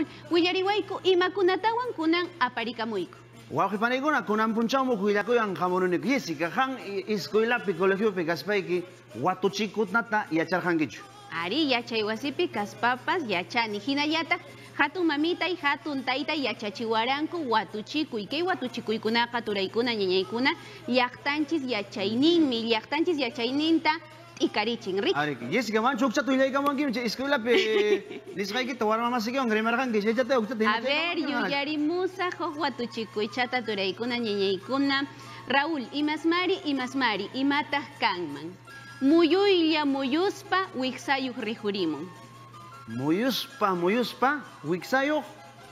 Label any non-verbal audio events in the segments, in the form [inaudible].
Raúl, willariwayku imakunatawan kunan aparikamuiku. Wawqipanaykuna kunan punchawmi huillakuyan hamununik Jessica han iskuylapi colegiopi kaspayki watuchikutnata yacharqankichu. Ari yachay wasipi kaspapas yachani hinallataq hatun mamitay hatun taytay yachachiwaranku watuchikuy kay watuchikuykunaqa turaykuna ñañaykuna llaqtanchis yachayninmi llaqtanchis yachayninta t'ikariching rik Ari Jessica man chukchatu illaykamankim chay iskuylapi nisqaykita warmamasikiwan rimarqanki chaychata ukchata A ver, yuyarimusa huk watuchikuychata turaykuna ñañaykuna Raúl imasmari imasmari imataq kanman muyuylla muyuspa wiksayuq rihurimun Muyuspa muyuspa wiksayuq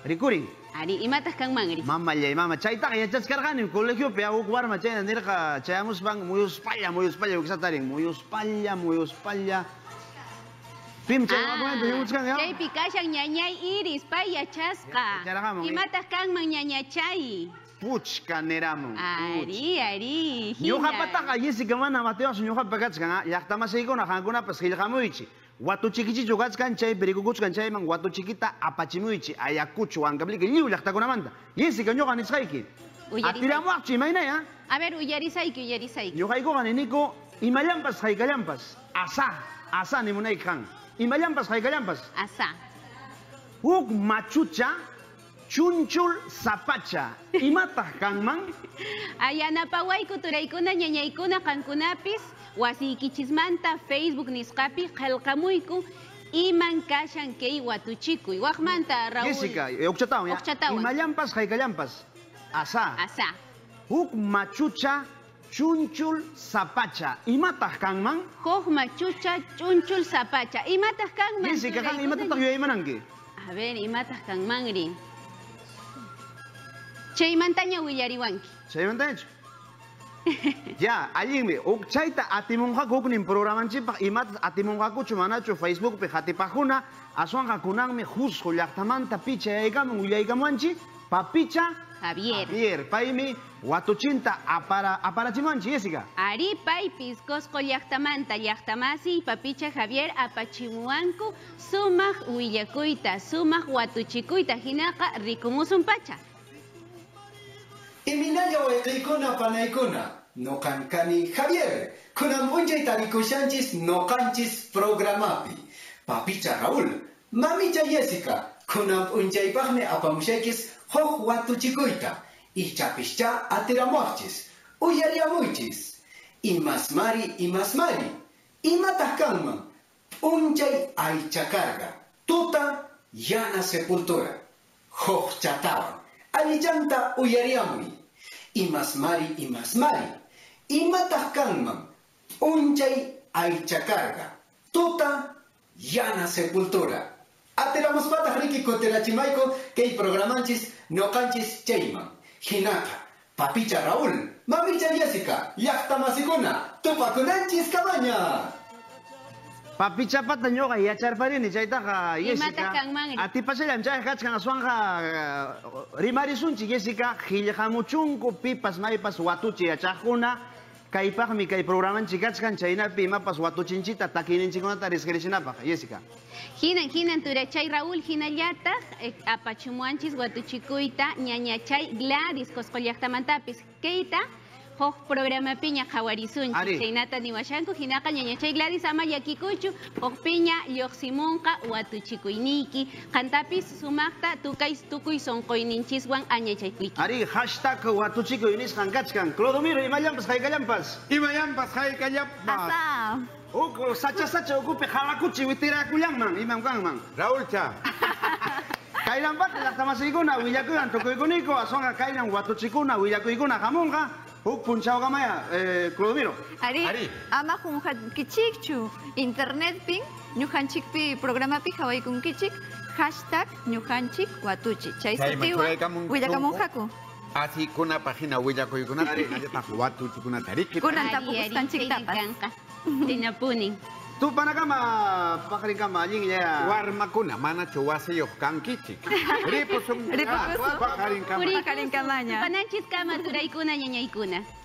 rikuri. ari imatas kan mangri ya, mama chaytaqa yachaskarqani colegiopi awuk warma chayna nirqa chayamuspan muyuspalla muyuspalla wikisatarin muyuspalla muyuspalla Pim, chay ah, momento, yo buscan, ¿ya? Chay picayan ñañay iris, paya chasca. Y ya, ya. kang can man ñañachay. Puchka neramu. Ari, ari. Ñuja pataka, yisi kamana mateos, ñuja pakatskan, yaktamasiko na hankuna pas hilhamuichi. Watu chikichi chukachkan chay kan chay man watu chikita apachimuichi ayakuchu wankablika yulaktakunamanta. Yesi ka ñoqa nisqayki. Atiramuaqchi imaynaya. A ver, uyarisayki, uyarisayki. Ñoqaykuqa niniko imallampas lampas asa, asa nimunayki kan. Imallampas lampas Asa. Huk machucha chunchul sapacha imataq kanman? [laughs] Ayanapawayku turaykuna ñañaykuna qankunapis wasiykichismanta Facebook nisqapi qillqamuyku iman kashan kay watuchikuy. Waqmanta Raúl. Jessica uqchatawan ya. Uqchatawan. imallampas hayk'allampas asa asa huk machucha chunchul sapacha imataq kanman huk machucha chunchul sapacha imataq kanman Jessica kan imatataq yuyaymananki a ver imataq kanmanri chaymantaña willariwanki chaymantañachu [laughs] ya allinmi uk chayta atimunqaku huknin programanchipaq imatas atimunqakuchu manachu facebookpi hatipajuna aswanqa kunanmi Jusco llaqtamanta picha yaykamun willaykamuanchi papicha Javier. Javier paymi watuchinta apara aparachimanchi Jessica. Ari paypis Cosco llaqtamanta llaqtamasi papicha Javier apachimuanku sumaq willakuyta sumaq watuchikuyta hinaqa rikumusun pacha wayqaykuna panaykuna noqankani Javier. Kunan p'unchay tarikushanchis noqanchis programapi. Papicha Raúl. Mamicha Jessica. Kunan p'unchaypaqmi apamushaykis huk watuchikuyta ichapischa atiramuaqchis uyariamuychis imasmari imasmari imataq kanman p'unchay aychakarga tuta yana sepultura. Huk chatawan allichanta uyariamuy imasmari imasmari imataq kanman p'unchay aychakarqa tuta yana sepultura. Ateramuspataq riki kutirachimayku kay programanchis noqanchis chayman hinaqa papicha raúl mamicha jessica llaqta masikuna tupakunanchis kamaña papichapata ñuqa yacharparini chaytaqa Jessica Imataq kanmanri. atipashallam chay kachkan aswanqa rimarisunchi Jessica qillqamuchunku pipas maypas watuchi yachaqkuna kaypaqmi kay programanchi kachkan chaynapi imapas watuchinchita takininchikunata risqirichinapaq Jessica hinan hinan turachay Raúl hinallataq eh, apachimuanchis watuchikuyta ñañachay Gladys Cosco llaqtamantapis kayta hoj programa piña jaguarizun chinata ni washanku hinaka hinaqa ñañachay Gladys ama yakikuchu hoj piña lloqsimunqa watuchikuyniyki. Qantapis sumaqta wan anya Chay Kuiki. ari hashtag watuchikuynisqan kachkan. Clodomiro imallampas haykalllampas imallampas haykalllampas Uku, sacha sacha ukupi jawakuchi witirakullanman imanwanman raulcha [laughs] kayranpaqta llaqtamasaykuna willakuywan tukuykuniku aswanqa na watuchikuna willakuykuna hamunqa. Huk punchawkamaya eh, Clodomiro Ari, Ari. ama junja kichikchu internet pin ñujanchikpi programapi hawaykunkichik hashtag ñujanchik watuchi chay Chayman sutiwan churaykamun willakamunqaku Así kuna página willakuykunata nallata [laughs] watuchikunata riki. Kunan Ari, tapupusqanchiktapas. ari, chayri kanqa. Tinapunin. tu panakama pakrinkama allin ya Warmakuna manachu wasiyuq kankichik. [laughs] Ripusun. Ripusun. Paqarinkama. Paqarinkamanya. Pananchis kama turaykuna ñañaykuna.